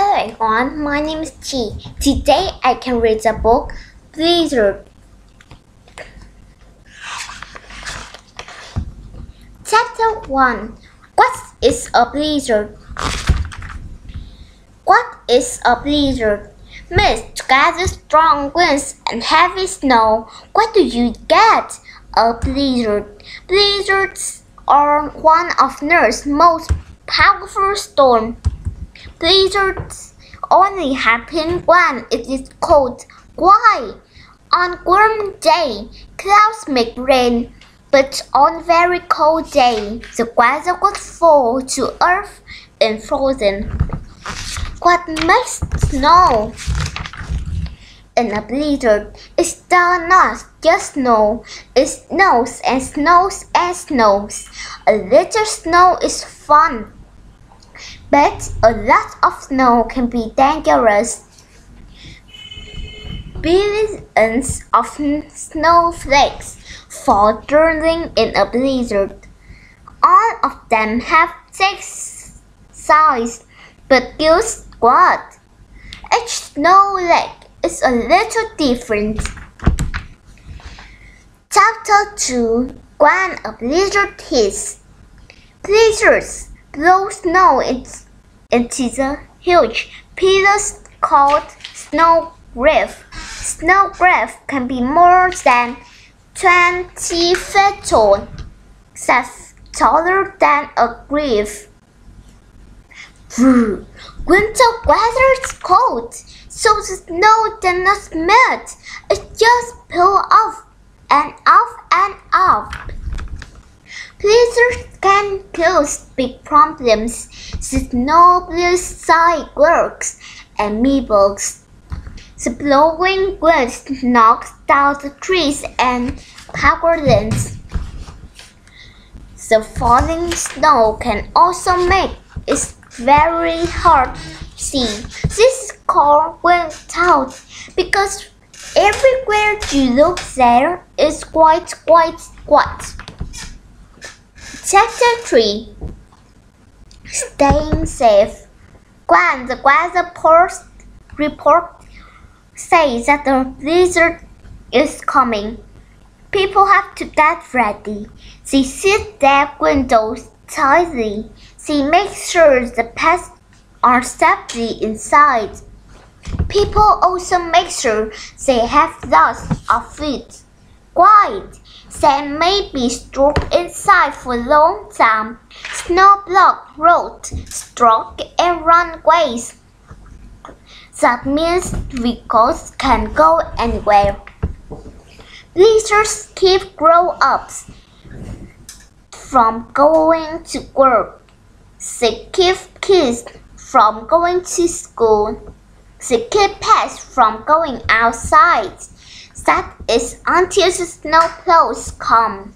Hello everyone, my name is Chi. Today I can read the book Blizzard. Chapter 1 What is a blizzard? What is a blizzard? Mist gathers strong winds and heavy snow. What do you get? A blizzard. Blizzards are one of Earth's most powerful storms. Blizzards only happen when it is cold. Why? On warm day, clouds make rain, but on very cold day, the weather would fall to earth and frozen. What makes snow? In a blizzard, it's not just snow. It snows and snows and snows. A little snow is fun but a lot of snow can be dangerous. Billions of snowflakes fall during in a blizzard. All of them have six sides, but give squad. Each snowflake is a little different. Chapter 2 When a blizzard hits. Blizzards blow snow into, into the huge pillars called snow drift. Snow drift can be more than 20 feet tall, that's taller than a grief. Winter weather is cold, so the snow does not melt. It just peel off and off and off. Blizzards can cause big problems. The snow side works and meebugs. The blowing wind knocks down the trees and power lines. The falling snow can also make it very hard to see. This is called wind out because everywhere you look there is quite, quite, quite. Chapter 3 Staying Safe When the weather report says that the blizzard is coming, people have to get ready. They sit their windows tightly. They make sure the pets are safely inside. People also make sure they have lots of food. Quiet they may be stored inside for a long time. Snow block roads, stroke and runways. That means vehicles can go anywhere. Blizzards keep grown-ups from going to work. They keep kids from going to school. They keep pets from going outside. That is until the snowplows come.